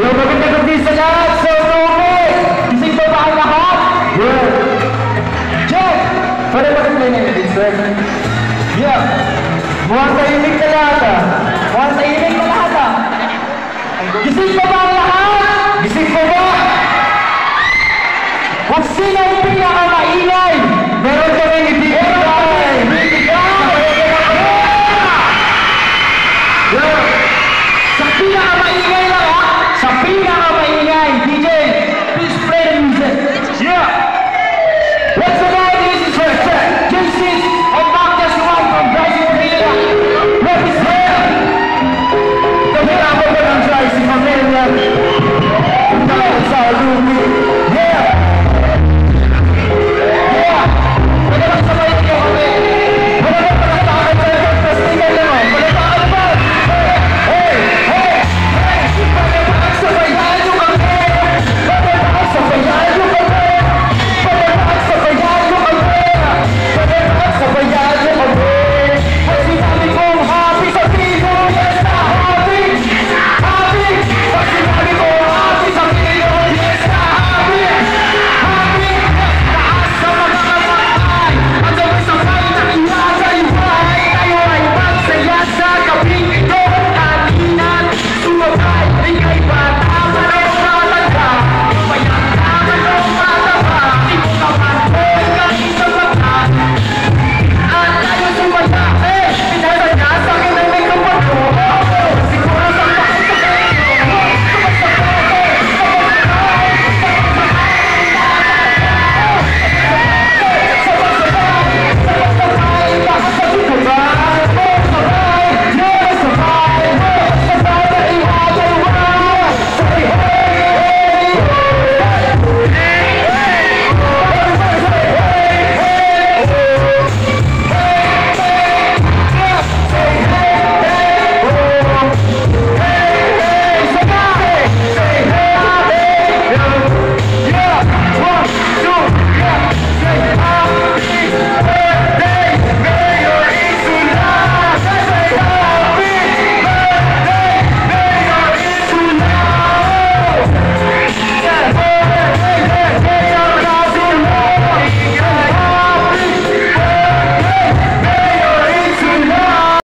Yung magandang gabi sa lahat, sa umuwi! Isip ba ba ang lahat? Yeah. Check! Pwede ba kung may nililid, sir? Yeah. Mukhang tahimik na lahat, ah. Mukhang tahimik na lahat, ah. Gising ba ba ang lahat? Gising ba ba? What's in